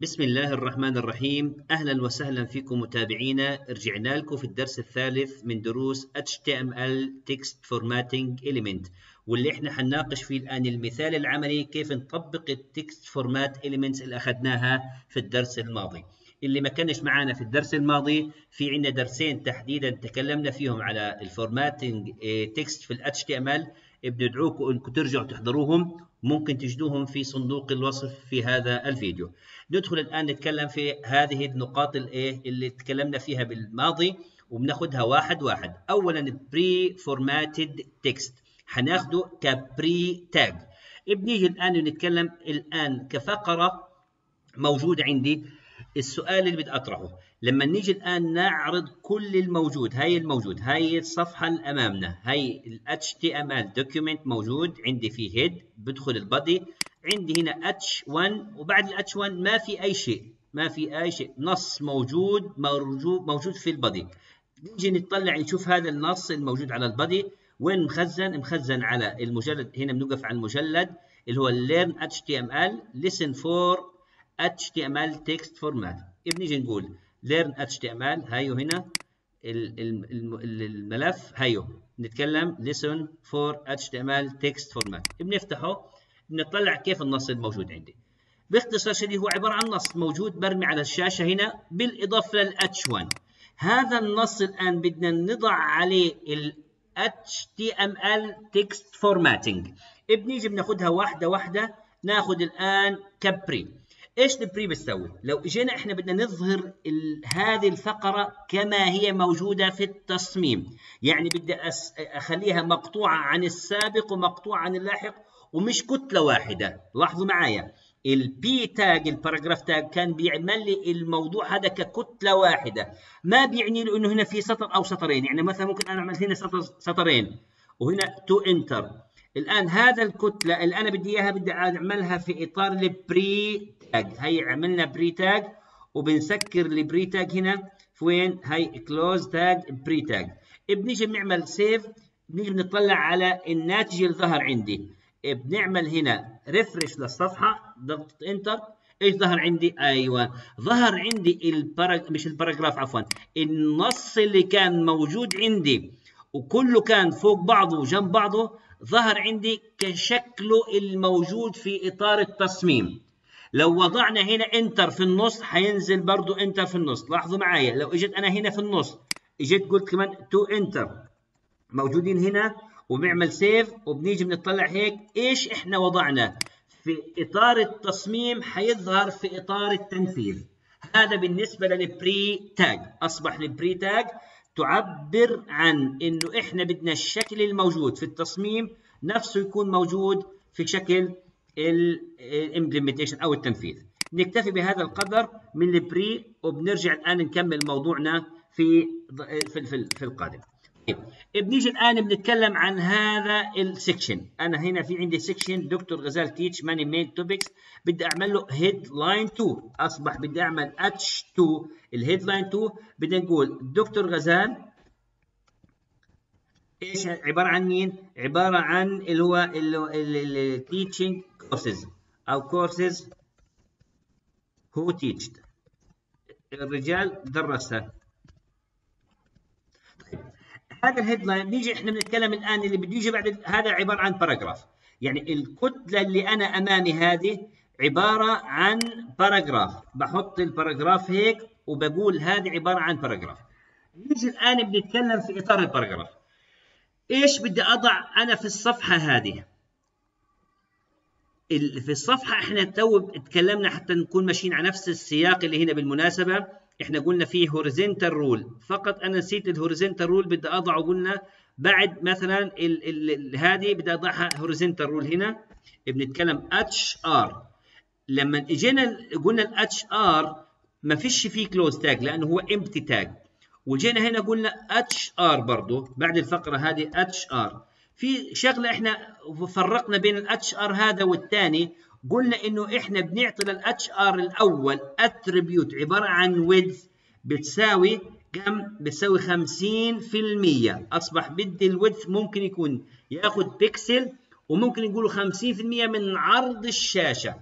بسم الله الرحمن الرحيم. أهلا وسهلا فيكم متابعينا. رجعنا لكم في الدرس الثالث من دروس HTML Text Formatting Element واللي إحنا حنناقش فيه الآن المثال العملي كيف نطبق ال text format Elements اللي أخذناها في الدرس الماضي. اللي ما كانش معانا في الدرس الماضي في عندنا درسين تحديدا تكلمنا فيهم على ال formatting text في ال HTML بندعوكم إنكم ترجعوا تحضروهم. ممكن تجدوهم في صندوق الوصف في هذا الفيديو. ندخل الآن نتكلم في هذه النقاط الإيه اللي تكلمنا فيها بالماضي وبناخذها واحد واحد. اولا preformatted text هناخده ك pre tag بنيجي الآن نتكلم الآن كفقرة موجود عندي. السؤال اللي بدي اطرحه لما نيجي الآن نعرض كل الموجود هاي الموجود هاي الصفحة اللي أمامنا هاي ال HTML document موجود عندي فيه head بدخل ال body عندي هنا H1 وبعد ال H1 ما في أي شيء ما في أي شيء نص موجود موجود موجود في البادي. نيجي نطلع نشوف هذا النص الموجود على البادي. وين مخزن؟ مخزن على المجلد هنا بنوقف على المجلد اللي هو learn HTML listen for HTML text format. بنيجي نقول learn HTML هايو هنا. الملف هايو نتكلم listen for HTML text format. بنفتحه بنطلع كيف النص الموجود عندي. باختصار شديد هو عبارة عن نص موجود برمي على الشاشة هنا بالإضافة لل H1 هذا النص الآن بدنا نضع عليه ال HTML text formatting. بنيجي بناخدها واحدة واحدة. ناخد الآن كبري إيش البري بتسوي؟ لو إجينا إحنا بدنا نظهر هذه الفقرة كما هي موجودة في التصميم، يعني بدي أخليها مقطوعة عن السابق ومقطوعة عن اللاحق ومش كتلة واحدة، لاحظوا معايا. ال p tag ال paragraph tag كان بيعمل لي الموضوع هذا ككتلة واحدة، ما بيعني له إنه هنا في سطر أو سطرين، يعني مثلا ممكن أنا أعمل هنا سطر سطرين وهنا two enter الآن هذا الكتلة اللي أنا بدي إياها بدي أعملها في إطار ال pre tag هي عملنا pre tag وبنسكر ال pre tag هنا. في وين هي close tag pre tag بنيجي بنعمل save بنيجي بنطلع على الناتج اللي ظهر عندي. بنعمل هنا refresh للصفحة. ضغط enter إيش ظهر عندي؟ أيوه. ظهر عندي ال parag مش ال paragraph عفوا. النص اللي كان موجود عندي وكله كان فوق بعضه وجنب بعضه ظهر عندي كشكله الموجود في إطار التصميم. لو وضعنا هنا enter في النص هينزل برضو enter في النص. لاحظوا معايا لو اجيت أنا هنا في النص اجيت قلت كمان two enter. موجودين هنا وبنعمل save وبنيجي بنطلع هيك. إيش إحنا وضعنا؟ في إطار التصميم حيظهر في إطار التنفيذ. هذا بالنسبة لل pre tag أصبح ال pre tag تعبر عن إنه إحنا بدنا الشكل الموجود في التصميم نفسه يكون موجود في شكل ال implementation أو التنفيذ. نكتفي بهذا القدر من ال pre وبنرجع الآن نكمل موضوعنا في في في, في القادم. طيب بنيجي الآن بنتكلم عن هذا ال section أنا هنا في عندي section دكتور غزال teach many main topics بدي أعمل له headline 2 أصبح بدي أعمل H 2 ال headline 2 بدنا نقول دكتور غزال إيش عبارة عن مين؟ عبارة عن اللي هو ال teaching courses أو كورسز هو teached الرجال درسها طيب. هذا ال headline نيجي إحنا بنتكلم الآن اللي بده يجي بعد هذا عبارة عن paragraph يعني الكتلة اللي أنا أمامي هذه عبارة عن paragraph بحط ال paragraph هيك وبقول هذه عبارة عن paragraph نيجي الآن بنتكلم في إطار ال paragraph إيش بدي أضع أنا في الصفحة هذه؟ في الصفحة إحنا تو اتكلمنا حتى نكون ماشيين على نفس السياق اللي هنا بالمناسبة. إحنا قلنا فيه horizontal rule فقط أنا نسيت ال horizontal rule بدي أضعه قلنا بعد مثلا هذه بدي أضعها horizontal rule هنا. بنتكلم HR لما إجينا قلنا ال HR ما فيش فيه close tag لأنه هو empty tag وجينا هنا قلنا HR برضه بعد الفقرة هذه HR في شغلة إحنا فرقنا بين ال HR هذا والثاني قلنا إنه إحنا بنعطي لل HR الأول attribute عبارة عن width بتساوي كم؟ بتساوي 50% أصبح بدي ال width ممكن يكون ياخذ بيكسل وممكن يقولوا 50% من عرض الشاشة.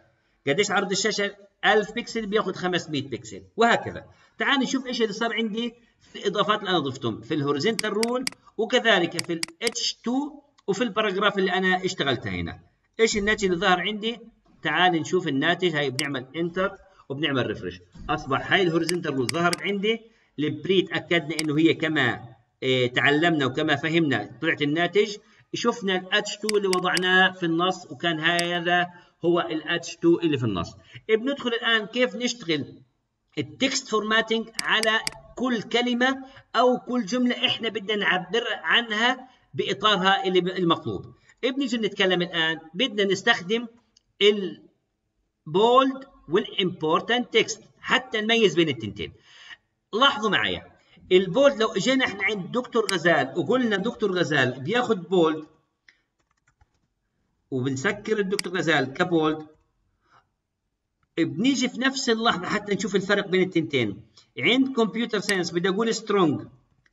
قديش عرض الشاشة؟ 1000 بكسل بياخذ 500 بكسل وهكذا. تعال نشوف إيش اللي صار عندي في الاضافات اللي أنا ضفتهم. في ال horizontal rule وكذلك في ال H2 وفي ال paragraph اللي أنا اشتغلتها هنا. إيش الناتج اللي ظهر عندي؟ تعال نشوف الناتج. هاي بنعمل enter وبنعمل refresh. أصبح هاي ال horizontal rule ظهرت عندي ال pre تأكدنا إنه هي كما آه تعلمنا وكما فهمنا طلعت الناتج. شفنا ال H2 اللي وضعناه في النص وكان هذا هو ال H2 اللي في النص. بندخل الآن كيف نشتغل ال text formatting على كل كلمة أو كل جملة إحنا بدنا نعبر عنها بإطارها اللي المطلوب. بنيجي نتكلم الآن. بدنا نستخدم ال bold وال important text حتى نميز بين التنتين. لاحظوا معايا. ال bold لو اجينا إحنا عند دكتور غزال وقلنا دكتور غزال بياخذ bold وبنسكر الدكتور غزال ك bold بنيجي في نفس اللحظة حتى نشوف الفرق بين التنتين. عند computer science بدي أقول strong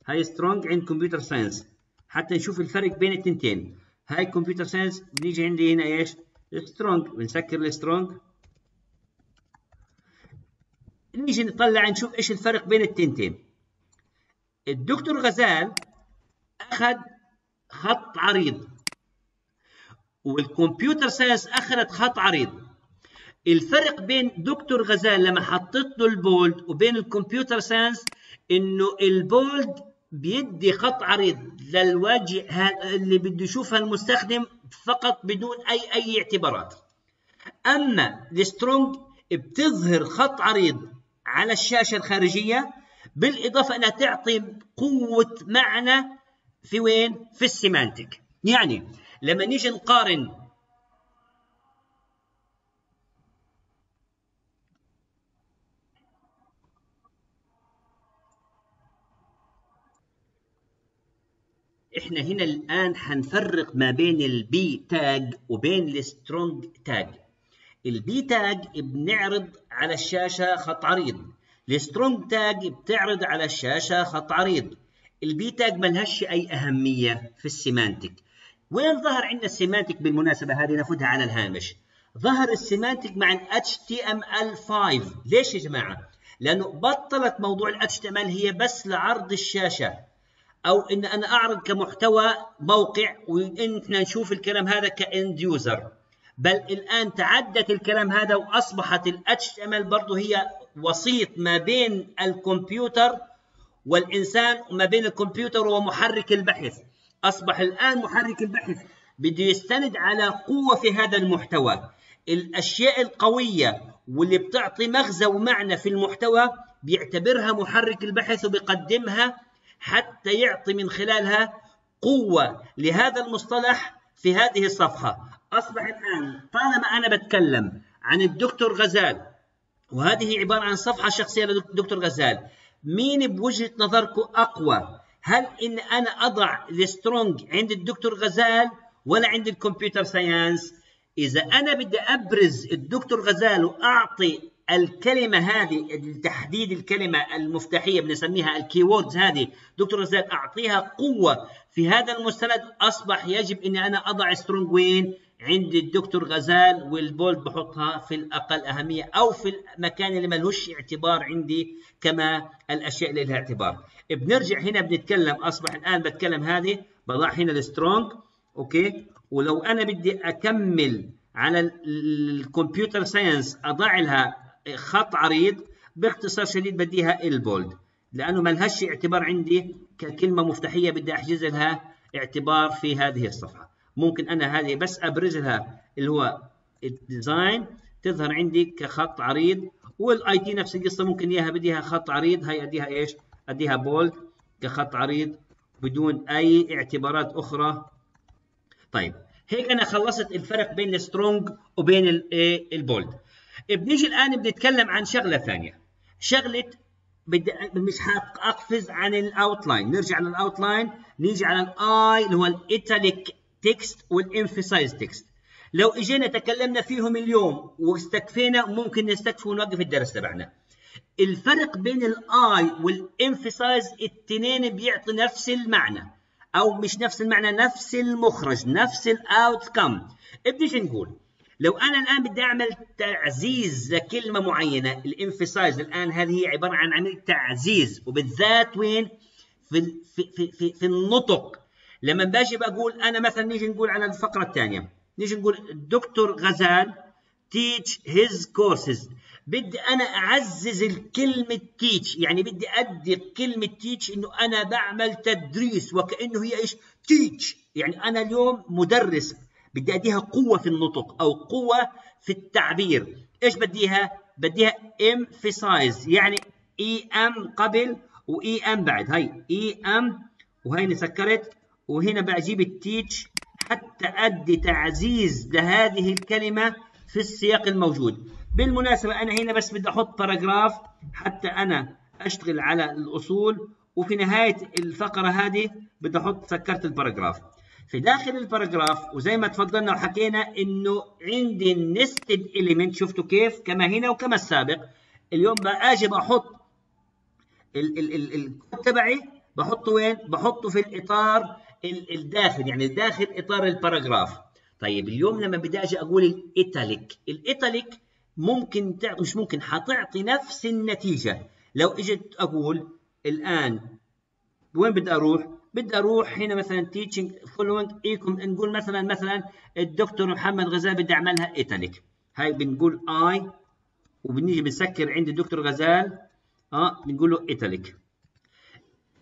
هاي strong عند computer science حتى نشوف الفرق بين التنتين. هاي computer science بنيجي عندي هنا إيش؟ strong بنسكر ال strong نيجي نطلع نشوف إيش الفرق بين التنتين. الدكتور غزال أخذ خط عريض. وال computer science أخذت خط عريض. الفرق بين دكتور غزال لما حطيت له ال bold وبين ال computer science إنه ال bold بيدي خط عريض للوجه اللي بده يشوفها المستخدم فقط بدون اي أي اعتبارات. أما ال strong بتظهر خط عريض على الشاشة الخارجية بالإضافة انها تعطي قوة معنى في وين؟ في ال semantic يعني لما نيجي نقارن إحنا هنا الآن حنفرق ما بين ال b tag وبين ال strong tag ال b tag بنعرض على الشاشة خط عريض ال strong tag بتعرض على الشاشة خط عريض ال b tag ملهاش أي أهمية في ال semantic وين ظهر عندنا ال semantic بالمناسبة؟ هذه ناخذها على الهامش. ظهر ال semantic مع ال HTML5 ليش يا جماعة؟ لأنه بطلت موضوع ال HTML هي بس لعرض الشاشة. أو إن أنا أعرض كمحتوى موقع وإن إحنا نشوف الكلام هذا ك end user. بل الآن تعدت الكلام هذا وأصبحت ال HTML برضه هي وسيط ما بين الكمبيوتر والإنسان وما بين الكمبيوتر ومحرك البحث. أصبح الآن محرك البحث بده يستند على قوة في هذا المحتوى. الأشياء القوية واللي بتعطي مغزى ومعنى في المحتوى بيعتبرها محرك البحث وبيقدمها حتى يعطي من خلالها قوة لهذا المصطلح في هذه الصفحة. أصبح الآن طالما أنا بتكلم عن الدكتور غزال وهذه عبارة عن صفحة شخصية لدكتور غزال مين بوجهة نظركم أقوى؟ هل إن أنا أضع ال strong عند الدكتور غزال ولا عند ال computer science؟ إذا أنا بدي أبرز الدكتور غزال وأعطي الكلمة هذه تحديد الكلمة المفتاحية بنسميها ال keywords هذه دكتور غزال أعطيها قوة في هذا المستند. أصبح يجب أني أنا أضع strong وين عند الدكتور غزال وال bold بحطها في الأقل أهمية أو في المكان اللي ملوش اعتبار عندي كما الأشياء اللي لها اعتبار. بنرجع هنا بنتكلم أصبح الآن بتكلم هذه بضع هنا ال strong أوكي؟ ولو أنا بدي أكمل على ال computer science أضع لها خط عريض باختصار شديد بديها ال bold لأنه ما لهاش اعتبار عندي ككلمة مفتاحية بدي أحجز لها اعتبار في هذه الصفحة. ممكن أنا هذه بس أبرز لها اللي هو ال design تظهر عندي كخط عريض وال IT نفس القصة ممكن إياها بديها خط عريض هاي أديها إيش؟ أديها bold كخط عريض بدون أي اعتبارات أخرى. طيب هيك أنا خلصت الفرق بين ال strong وبين ال bold بنيجي الآن بنتكلم عن شغلة ثانية. شغلة بدي مش حأقفز عن ال outline نرجع لل outline نيجي على ال i اللي هو ال italic text وال emphasize text لو إجينا تكلمنا فيهم اليوم واستكفينا ممكن نستكفي ونوقف الدرس تبعنا. الفرق بين ال i وال emphasize التنين بيعطي نفس المعنى أو مش نفس المعنى نفس المخرج نفس ال outcome بنيجي نقول لو أنا الآن بدي أعمل تعزيز لكلمة معينة ال emphasize الآن هذه هي عبارة عن عملية تعزيز وبالذات وين؟ في في في في, في النطق. لما باجي بقول أنا مثلا نيجي نقول على الفقرة الثانية نيجي نقول الدكتور غزال teach his courses. بدي أنا أعزز الكلمة teach يعني بدي أدي كلمه teach إنه أنا بعمل تدريس وكأنه هي إيش؟ teach يعني أنا اليوم مدرس. بدي أديها قوة في النطق أو قوة في التعبير. إيش بديها؟ بديها emphasize يعني em قبل و em بعد. هاي em وهي سكرت وهنا بجيب ال teach حتى أدي تعزيز لهذه الكلمة في السياق الموجود. بالمناسبة أنا هنا بس بدي أحط paragraph حتى أنا أشتغل على الأصول وفي نهاية الفقرة هذه بدي أحط سكرت ال paragraph في داخل ال paragraph وزي ما تفضلنا وحكينا إنه عندي ال nested element شفتوا كيف؟ كما هنا وكما السابق. اليوم بأجي بحط الكود تبعي بحطه وين؟ بحطه في الإطار الداخل يعني داخل إطار ال paragraph. طيب اليوم لما بدي آجي أقول ال italic ال italic ممكن تعطي مش ممكن حتعطي نفس النتيجة. لو اجيت أقول الآن وين بدي أروح؟ بدي أروح هنا مثلا teaching following إيكم نقول مثلا مثلا الدكتور محمد غزال بدي أعملها italic هاي بنقول i وبنيجي بنسكر عند الدكتور غزال آه بنقول له italic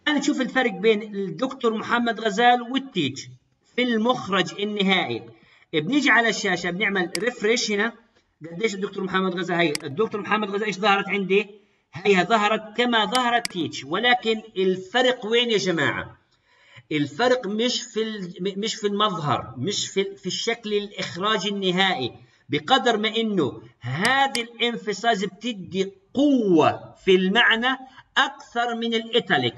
أنا نشوف الفرق بين الدكتور محمد غزال وال teach في المخرج النهائي. بنيجي على الشاشة بنعمل refresh هنا. قديش الدكتور محمد غزال هي الدكتور محمد غزال إيش ظهرت عندي؟ هي ظهرت كما ظهرت teach ولكن الفرق وين يا جماعة؟ الفرق مش في مش في المظهر مش في في الشكل الاخراجي النهائي بقدر ما إنه هذه ال emphasize بتدي قوة في المعنى أكثر من ال italic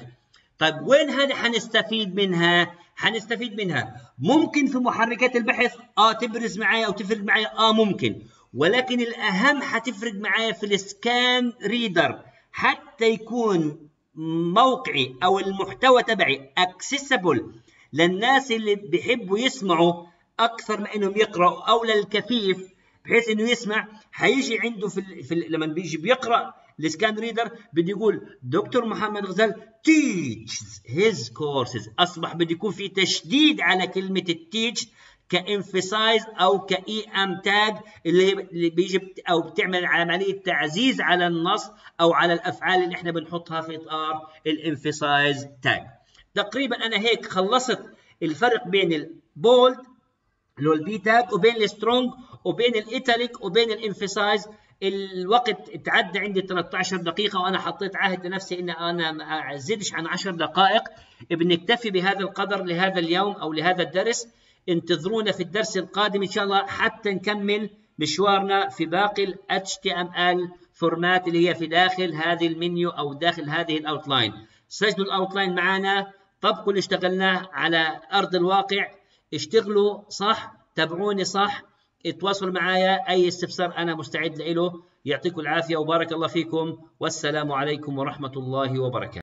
طيب وين هذه حنستفيد منها؟ حنستفيد منها. ممكن في محركات البحث آه تبرز معايا أو تفرق معايا؟ آه ممكن. ولكن الأهم حتفرق معايا في ال screen reader حتى يكون موقعي أو المحتوى تبعي accessible للناس اللي بيحبوا يسمعوا أكثر ما إنهم يقرأوا أو للكفيف بحيث إنه يسمع. حيجي عنده في, في لما بيجي بيقرأ ال screen reader بده يقول دكتور محمد غزال teaches his courses. أصبح بده يكون في تشديد على كلمة ال teach ك emphasize أو ك em tag اللي بيجي أو بتعمل عمليه تعزيز على النص أو على الأفعال اللي إحنا بنحطها في إطار ال emphasize tag تقريبا أنا هيك خلصت الفرق بين ال bold اللي هو ال b tag وبين ال strong وبين ال italic وبين ال emphasize الوقت تعدى عندي 13 دقيقة وأنا حطيت عهد لنفسي إن أنا ما أزيدش عن 10 دقائق. بنكتفي بهذا القدر لهذا اليوم أو لهذا الدرس. انتظرونا في الدرس القادم إن شاء الله حتى نكمل مشوارنا في باقي ال HTML format اللي هي في داخل هذه المنيو أو داخل هذه ال outline سجلوا ال outline معنا طبقوا اللي اشتغلناه على أرض الواقع. اشتغلوا صح تابعوني صح اتواصلوا معايا أي استفسار أنا مستعد له. يعطيكم العافية وبارك الله فيكم والسلام عليكم ورحمة الله وبركاته.